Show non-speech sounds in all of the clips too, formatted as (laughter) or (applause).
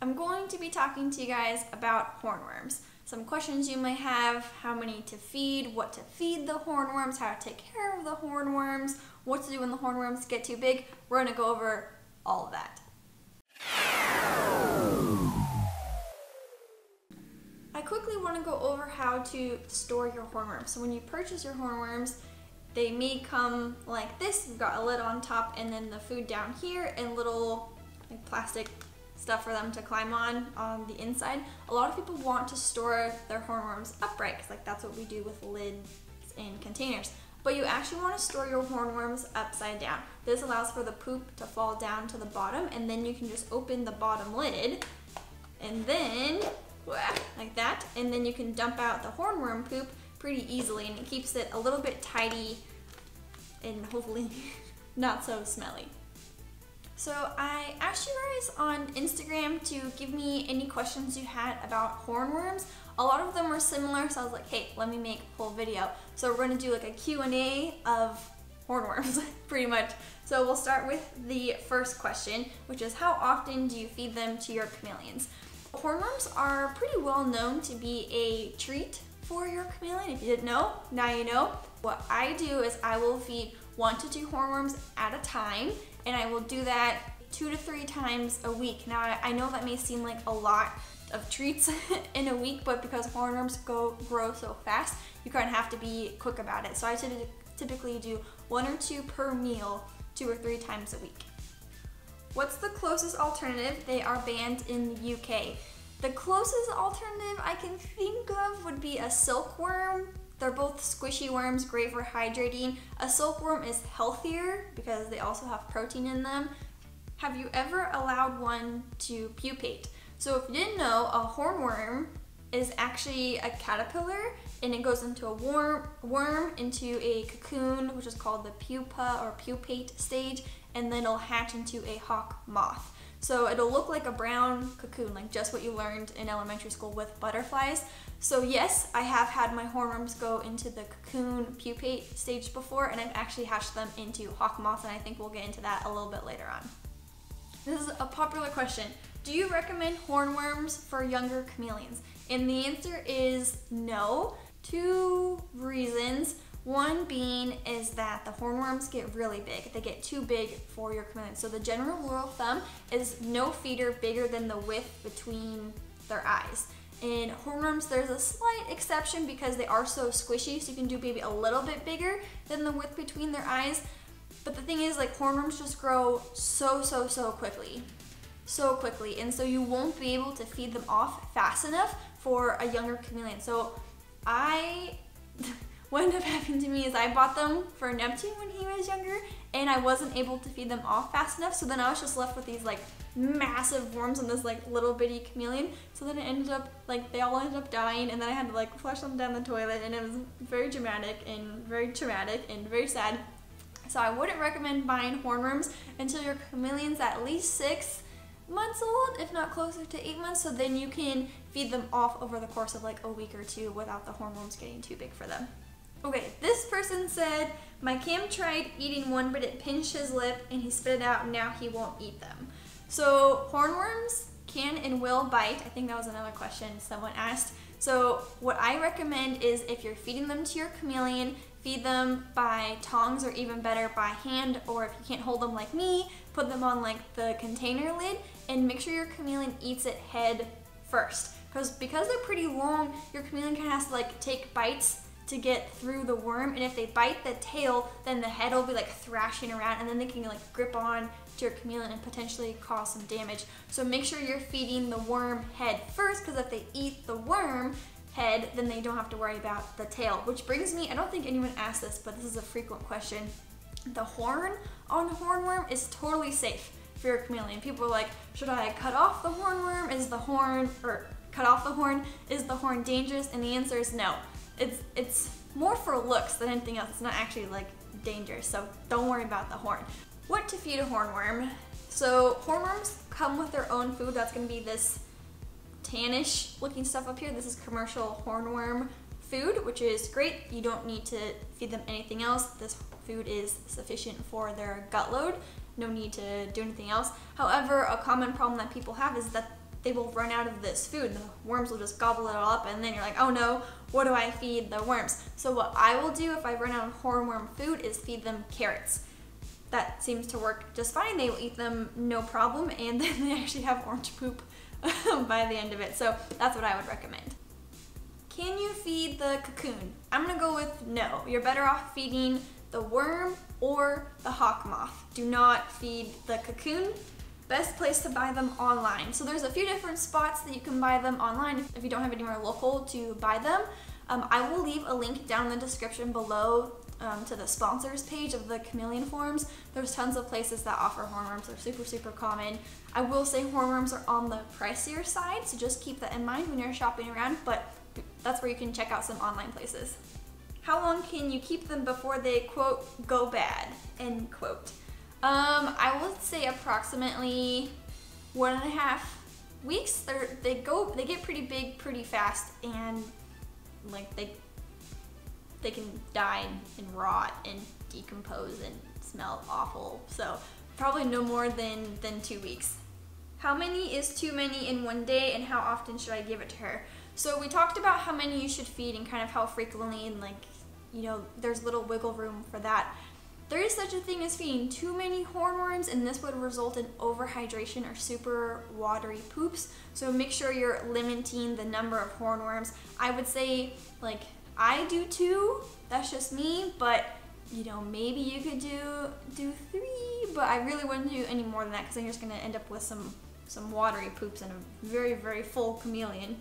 I'm going to be talking to you guys about hornworms. Some questions you may have, how many to feed, what to feed the hornworms, how to take care of the hornworms, what to do when the hornworms get too big. We're gonna go over all of that. I quickly want to go over how to store your hornworms. So when you purchase your hornworms, they may come like this. You've got a lid on top and then the food down here and little like plastic stuff for them to climb on on the inside. A lot of people want to store their hornworms upright because like that's what we do with lids in containers. But you actually want to store your hornworms upside down. This allows for the poop to fall down to the bottom and then you can just open the bottom lid and then like that and then you can dump out the hornworm poop pretty easily and it keeps it a little bit tidy and hopefully (laughs) not so smelly. So I asked you guys on Instagram to give me any questions you had about hornworms. A lot of them were similar, so I was like, hey, let me make a whole video. So we're gonna do like a Q&A of hornworms, (laughs) pretty much. So we'll start with the first question, which is how often do you feed them to your chameleons? Hornworms are pretty well known to be a treat for your chameleon. If you didn't know, now you know. What I do is I will feed one to two hornworms at a time and I will do that two to three times a week. Now, I know that may seem like a lot of treats (laughs) in a week, but because hornworms go grow so fast, you kind of have to be quick about it. So I typically do one or two per meal, two or three times a week. What's the closest alternative? They are banned in the UK. The closest alternative I can think of would be a silkworm they're both squishy worms, great for hydrating. A silkworm is healthier because they also have protein in them. Have you ever allowed one to pupate? So if you didn't know, a hornworm is actually a caterpillar and it goes into a worm, worm into a cocoon, which is called the pupa or pupate stage, and then it'll hatch into a hawk moth. So it'll look like a brown cocoon, like just what you learned in elementary school with butterflies. So yes, I have had my hornworms go into the cocoon pupate stage before, and I've actually hatched them into hawk moths, and I think we'll get into that a little bit later on. This is a popular question. Do you recommend hornworms for younger chameleons? And the answer is no. Two reasons. One being is that the hornworms get really big. They get too big for your chameleon. So the general rule of thumb is no feeder bigger than the width between their eyes. In hornworms, there's a slight exception because they are so squishy, so you can do maybe a little bit bigger than the width between their eyes. But the thing is, like, hornworms just grow so, so, so quickly. So quickly. And so you won't be able to feed them off fast enough for a younger chameleon. So I (laughs) what ended up happening to me is I bought them for Neptune when he was younger and I wasn't able to feed them off fast enough. So then I was just left with these like massive worms on this like little bitty chameleon. So then it ended up like they all ended up dying and then I had to like flush them down the toilet and it was very dramatic and very traumatic and very sad. So I wouldn't recommend buying hornworms until your chameleon's at least six months old, if not closer to eight months, so then you can feed them off over the course of like a week or two without the hornworms getting too big for them. Okay, this person said, my cham tried eating one, but it pinched his lip and he spit it out and now he won't eat them. So hornworms can and will bite. I think that was another question someone asked. So what I recommend is if you're feeding them to your chameleon, feed them by tongs or even better by hand or if you can't hold them like me, put them on like the container lid and make sure your chameleon eats it head first. Because because they're pretty long, your chameleon kind of has to like take bites to get through the worm and if they bite the tail then the head will be like thrashing around and then they can like grip on to your chameleon and potentially cause some damage. So make sure you're feeding the worm head first because if they eat the worm head then they don't have to worry about the tail. Which brings me I don't think anyone asked this but this is a frequent question. The horn on hornworm is totally safe for your chameleon. People are like should I cut off the hornworm? Is the horn or cut off the horn? Is the horn dangerous? And the answer is no it's it's more for looks than anything else. It's not actually like dangerous, so don't worry about the horn. What to feed a hornworm? So hornworms come with their own food. That's gonna be this tannish looking stuff up here. This is commercial hornworm food, which is great. You don't need to feed them anything else. This food is sufficient for their gut load. No need to do anything else. However, a common problem that people have is that they will run out of this food. The worms will just gobble it all up, and then you're like, oh no, what do I feed the worms? So what I will do if I run out of hornworm food is feed them carrots. That seems to work just fine. They will eat them no problem, (laughs) and then they actually have orange poop (laughs) by the end of it. So that's what I would recommend. Can you feed the cocoon? I'm gonna go with no. You're better off feeding the worm or the hawk moth. Do not feed the cocoon. Best place to buy them online. So there's a few different spots that you can buy them online if you don't have anywhere local to buy them. Um, I will leave a link down in the description below um, to the sponsors page of the chameleon forums. There's tons of places that offer hornworms. They're super, super common. I will say hornworms are on the pricier side, so just keep that in mind when you're shopping around, but that's where you can check out some online places. How long can you keep them before they, quote, go bad, end quote? Um, I would say approximately one and a half weeks. They're, they go, they get pretty big pretty fast and like they, they can die and rot and decompose and smell awful. So probably no more than, than two weeks. How many is too many in one day and how often should I give it to her? So we talked about how many you should feed and kind of how frequently and like you know, there's little wiggle room for that. There is such a thing as feeding too many hornworms, and this would result in overhydration or super watery poops. So make sure you're limiting the number of hornworms. I would say, like, I do two, that's just me, but you know, maybe you could do do three, but I really wouldn't do any more than that because then you're just gonna end up with some some watery poops and a very, very full chameleon.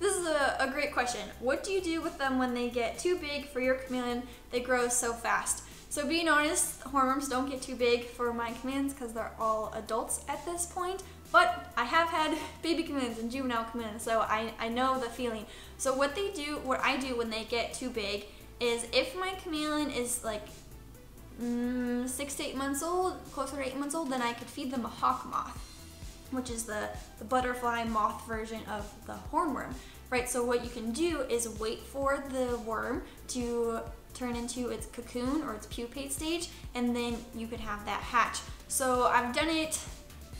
This is a, a great question. What do you do with them when they get too big for your chameleon? They grow so fast. So being honest, hornworms don't get too big for my chameleons because they're all adults at this point. But I have had (laughs) baby chameleons and juvenile chameleons, so I, I know the feeling. So what they do, what I do when they get too big is if my chameleon is like mm, six to eight months old, closer to eight months old, then I could feed them a hawk moth which is the, the butterfly moth version of the hornworm, right? So what you can do is wait for the worm to turn into its cocoon or its pupate stage, and then you could have that hatch. So I've done it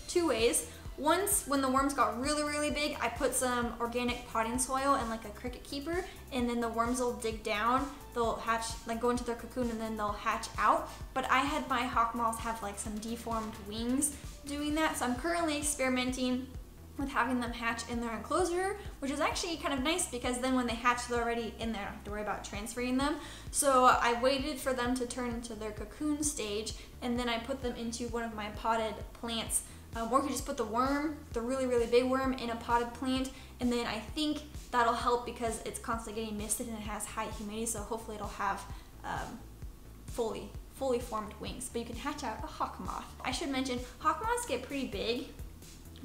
two ways. Once, when the worms got really, really big, I put some organic potting soil and like a cricket keeper, and then the worms will dig down, they'll hatch, like go into their cocoon, and then they'll hatch out. But I had my hawk moths have like some deformed wings doing that, so I'm currently experimenting with having them hatch in their enclosure, which is actually kind of nice because then when they hatch, they're already in there. I don't have to worry about transferring them. So I waited for them to turn into their cocoon stage, and then I put them into one of my potted plants um, or you just put the worm, the really, really big worm, in a potted plant, and then I think that'll help because it's constantly getting misted and it has high humidity, so hopefully it'll have um, fully, fully formed wings. But you can hatch out a hawk moth. I should mention, hawk moths get pretty big,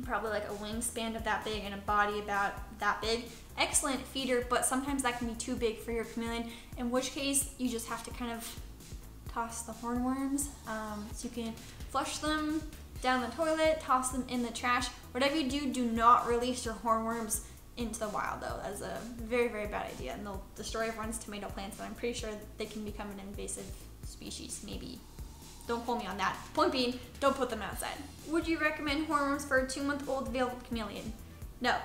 probably like a wingspan of that big and a body about that big. Excellent feeder, but sometimes that can be too big for your chameleon, in which case you just have to kind of toss the hornworms. Um, so you can flush them down the toilet, toss them in the trash. Whatever you do, do not release your hornworms into the wild though. That's a very, very bad idea and they'll destroy everyone's tomato plants and I'm pretty sure they can become an invasive species, maybe. Don't quote me on that. Point being, don't put them outside. Would you recommend hornworms for a two-month-old veiled chameleon? No.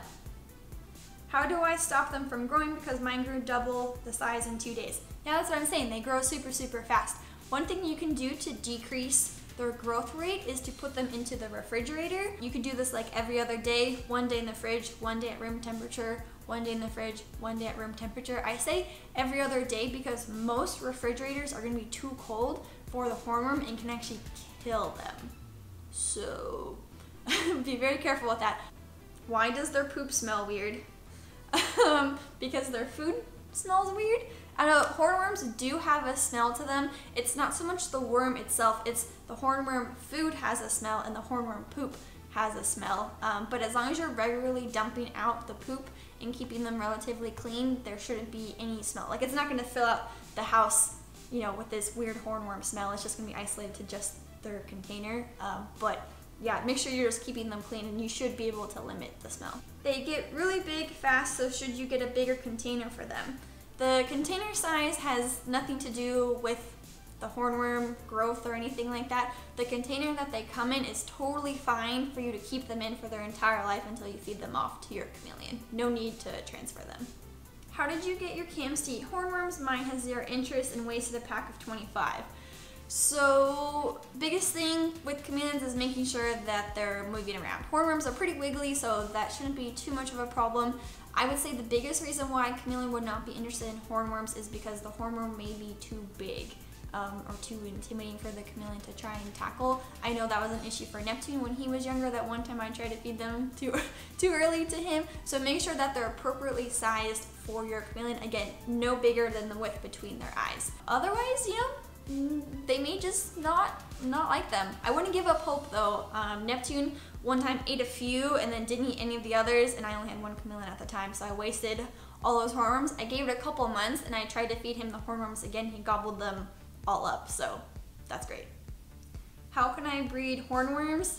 How do I stop them from growing because mine grew double the size in two days? Yeah, that's what I'm saying. They grow super, super fast. One thing you can do to decrease their growth rate is to put them into the refrigerator. You could do this like every other day, one day in the fridge, one day at room temperature, one day in the fridge, one day at room temperature. I say every other day because most refrigerators are gonna be too cold for the hornworm and can actually kill them. So (laughs) be very careful with that. Why does their poop smell weird? um, because their food smells weird. I know hornworms do have a smell to them. It's not so much the worm itself, it's the hornworm food has a smell and the hornworm poop has a smell. Um, but as long as you're regularly dumping out the poop and keeping them relatively clean, there shouldn't be any smell. Like it's not gonna fill out the house, you know, with this weird hornworm smell. It's just gonna be isolated to just their container. Um, but yeah, make sure you're just keeping them clean and you should be able to limit the smell. They get really big fast, so should you get a bigger container for them? The container size has nothing to do with the hornworm growth or anything like that, the container that they come in is totally fine for you to keep them in for their entire life until you feed them off to your chameleon. No need to transfer them. How did you get your chams to eat hornworms? Mine has zero interest and wasted a pack of 25. So biggest thing with chameleons is making sure that they're moving around. Hornworms are pretty wiggly, so that shouldn't be too much of a problem. I would say the biggest reason why chameleon would not be interested in hornworms is because the hornworm may be too big. Um, or too intimidating for the chameleon to try and tackle. I know that was an issue for Neptune when he was younger. That one time I tried to feed them too (laughs) too early to him. So make sure that they're appropriately sized for your chameleon. Again, no bigger than the width between their eyes. Otherwise, you know, Mm, they may just not not like them. I wouldn't give up hope though. Um, Neptune one time ate a few and then didn't eat any of the others, and I only had one chameleon at the time, so I wasted all those hornworms. I gave it a couple months and I tried to feed him the hornworms again. He gobbled them all up, so that's great. How can I breed hornworms?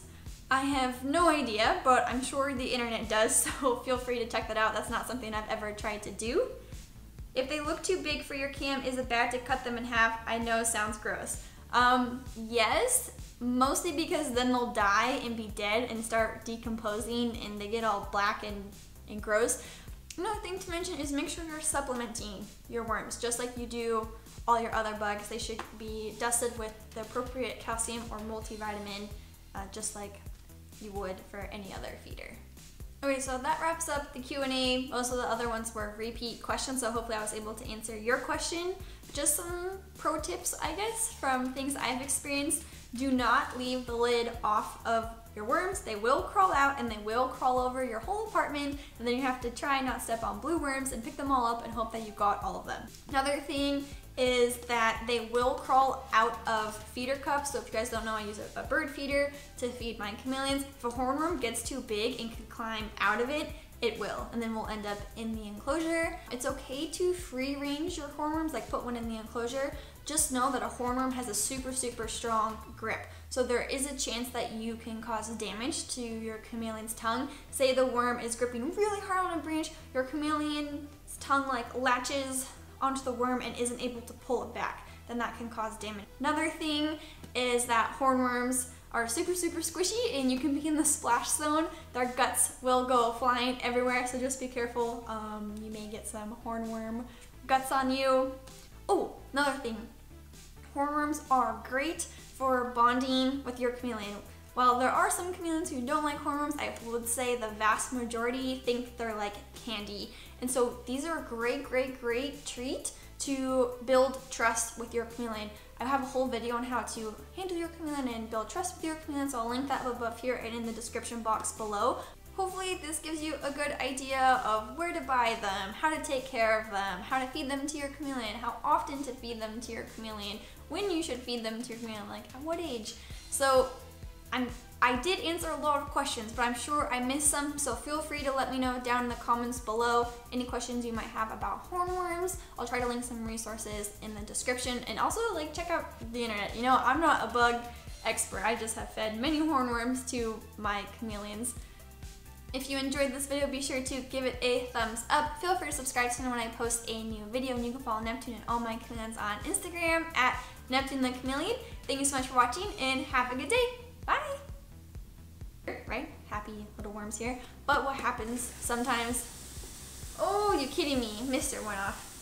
I have no idea, but I'm sure the internet does, (laughs) so feel free to check that out. That's not something I've ever tried to do. If they look too big for your cham, is it bad to cut them in half? I know sounds gross. Um, yes, mostly because then they'll die and be dead and start decomposing and they get all black and, and gross. Another thing to mention is make sure you're supplementing your worms, just like you do all your other bugs. They should be dusted with the appropriate calcium or multivitamin, uh, just like you would for any other feeder. Okay, so that wraps up the Q&A. Most of the other ones were repeat questions, so hopefully I was able to answer your question. Just some pro tips, I guess, from things I've experienced. Do not leave the lid off of your worms. They will crawl out and they will crawl over your whole apartment, and then you have to try not step on blue worms and pick them all up and hope that you got all of them. Another thing is that they will crawl out of feeder cups. So if you guys don't know, I use a, a bird feeder to feed my chameleons. If a hornworm gets too big and can climb out of it, it will, and then we'll end up in the enclosure. It's okay to free range your hornworms, like put one in the enclosure. Just know that a hornworm has a super, super strong grip. So there is a chance that you can cause damage to your chameleon's tongue. Say the worm is gripping really hard on a branch, your chameleon's tongue like latches onto the worm and isn't able to pull it back, then that can cause damage. Another thing is that hornworms are super, super squishy and you can be in the splash zone. Their guts will go flying everywhere, so just be careful. Um, you may get some hornworm guts on you. Oh, another thing. Hornworms are great for bonding with your chameleon. While there are some chameleons who don't like hornworms, I would say the vast majority think they're like candy. And so these are a great, great, great treat to build trust with your chameleon. I have a whole video on how to handle your chameleon and build trust with your chameleon, so I'll link that above here and in the description box below. Hopefully this gives you a good idea of where to buy them, how to take care of them, how to feed them to your chameleon, how often to feed them to your chameleon, when you should feed them to your chameleon, like at what age. So I'm I did answer a lot of questions, but I'm sure I missed some, so feel free to let me know down in the comments below any questions you might have about hornworms. I'll try to link some resources in the description, and also like check out the internet. You know, I'm not a bug expert, I just have fed many hornworms to my chameleons. If you enjoyed this video, be sure to give it a thumbs up. Feel free to subscribe to know when I post a new video, and you can follow Neptune and all my chameleons on Instagram at Neptune the Chameleon. Thank you so much for watching, and have a good day. Worms here. But what happens sometimes... Oh, you kidding me. Mister went off.